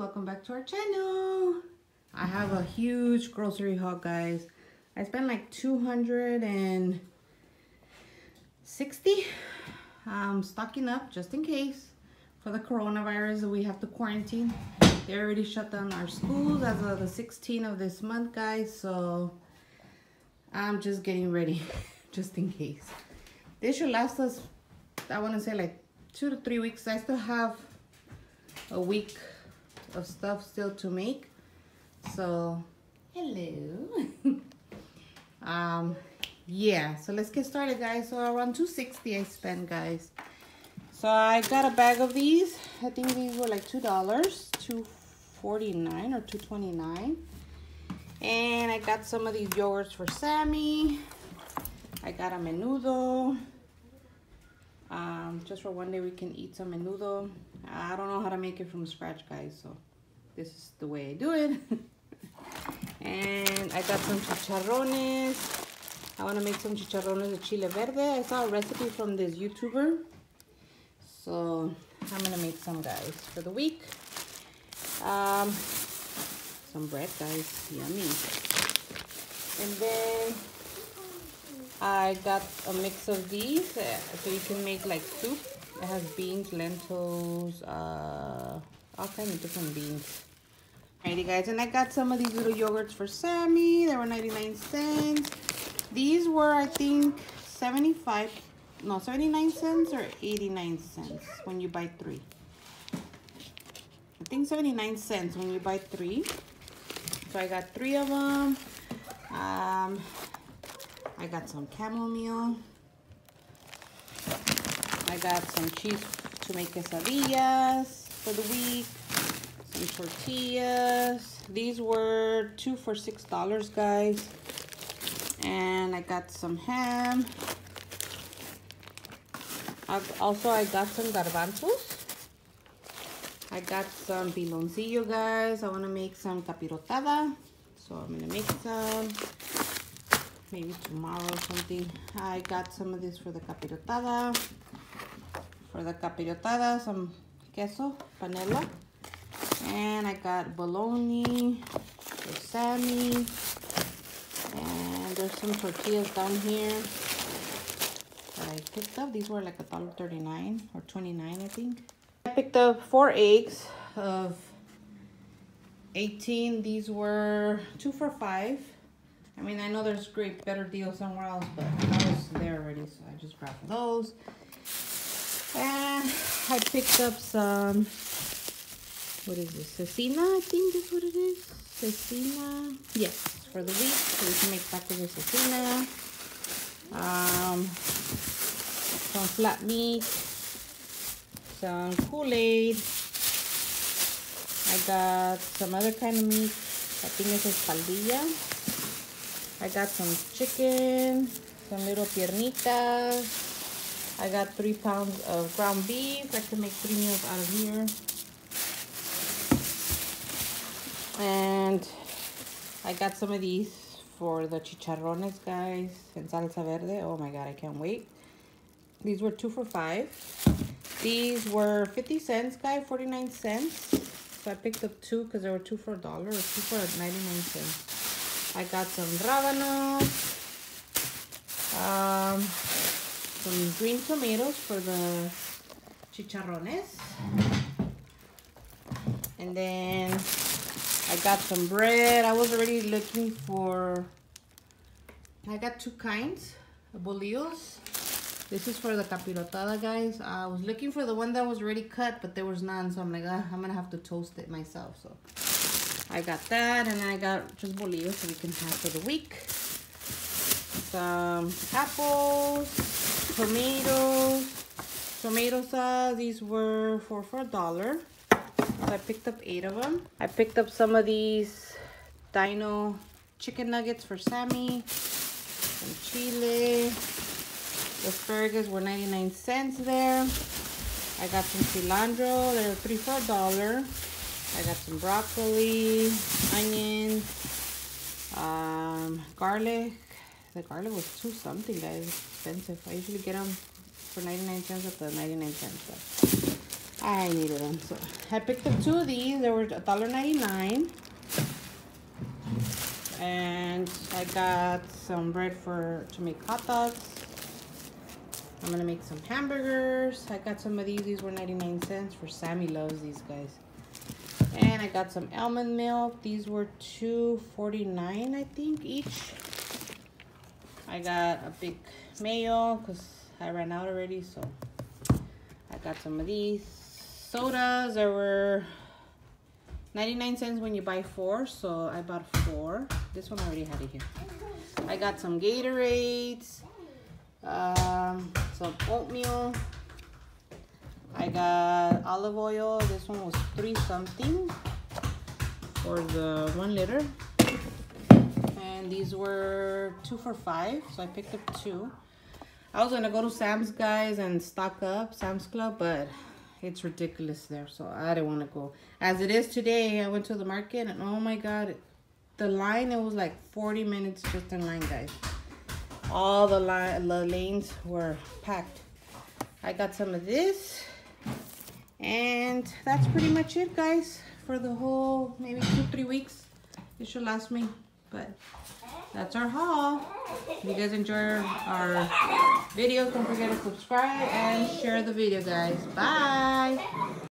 welcome back to our channel. I have a huge grocery haul guys. I spent like 260 um stocking up just in case for the coronavirus we have to quarantine. They already shut down our schools as of the 16th of this month guys so i'm just getting ready just in case. This should last us i want to say like two to three weeks. I still have a week of stuff still to make. So, hello. um, yeah, so let's get started, guys. So around 260 I spent, guys. So I got a bag of these. I think these were like $2, 249 or 229 And I got some of these yogurts for Sammy. I got a menudo. Um, just for one day we can eat some menudo. I don't know how to make it from scratch, guys, so this is the way I do it. and I got some chicharrones. I want to make some chicharrones de chile verde. I saw a recipe from this YouTuber. So I'm going to make some, guys, for the week. Um, some bread, guys. Yummy. And then I got a mix of these. Uh, so you can make like soup it has beans, lentils, uh, all kinds of different beans. Alrighty guys, and I got some of these little yogurts for Sammy. They were 99 cents. These were, I think, 75, no, 79 cents or 89 cents when you buy three. I think 79 cents when you buy three. So I got three of them. Um, I got some chamomile. I got some cheese to make quesadillas for the week. Some tortillas. These were two for six dollars, guys. And I got some ham. I've also, I got some garbanzos. I got some piloncillo, guys. I want to make some capirotada. So I'm going to make some. Maybe tomorrow or something. I got some of this for the capirotada for the capirotada, some queso, panela. And I got bologna Sammy. And there's some tortillas down here that I picked up. These were like a dollar thirty-nine or 29 I think. I picked up four eggs of 18. These were two for five. I mean, I know there's great, better deals somewhere else, but I was there already, so I just grabbed those. And I picked up some, what is this, cecina, I think is what it is. Cecina, yes, for the week, so we can make tacos of cecina. Um, some flat meat, some Kool-Aid. I got some other kind of meat. I think is espaldilla. I got some chicken, some little piernitas, I got three pounds of ground beef. I can make three meals out of here. And I got some of these for the chicharrones, guys, and salsa verde. Oh my God, I can't wait. These were two for five. These were 50 cents, guys, 49 cents. So I picked up two because there were two for a dollar or two for 99 cents. I got some rábanos. Um, some green tomatoes for the chicharrones. And then I got some bread. I was already looking for, I got two kinds bolillos. This is for the capirotada, guys. I was looking for the one that was already cut, but there was none. So I'm like, ah, I'm gonna have to toast it myself. So I got that, and I got just bolillos so we can have for the week. Some apples, tomatoes. Tomato sauce, these were for, for a dollar. So I picked up eight of them. I picked up some of these dino chicken nuggets for Sammy. Some chile. Asparagus were 99 cents there. I got some cilantro. They were three for a dollar. I got some broccoli, onions, um, garlic, the garlic was two something, guys. Expensive. I usually get them for 99 cents at the 99 cents. I needed them. So I picked up two of these. They were $1.99. And I got some bread for to make hot dogs. I'm gonna make some hamburgers. I got some of these. These were 99 cents for Sammy loves these guys. And I got some almond milk. These were 2.49 I think each. I got a big mayo because I ran out already. So I got some of these sodas. There were 99 cents when you buy four. So I bought four. This one I already had it here. I got some Gatorades um, some oatmeal. I got olive oil. This one was three something for the one liter. And these were two for five. So I picked up two. I was gonna go to Sam's guys and stock up Sam's Club, but it's ridiculous there. So I didn't want to go. As it is today, I went to the market and oh my God, the line, it was like 40 minutes just in line, guys all the, line, the lanes were packed. I got some of this. And that's pretty much it, guys, for the whole maybe two, three weeks. It should last me, but that's our haul. If you guys enjoy our videos, don't forget to subscribe and share the video, guys. Bye.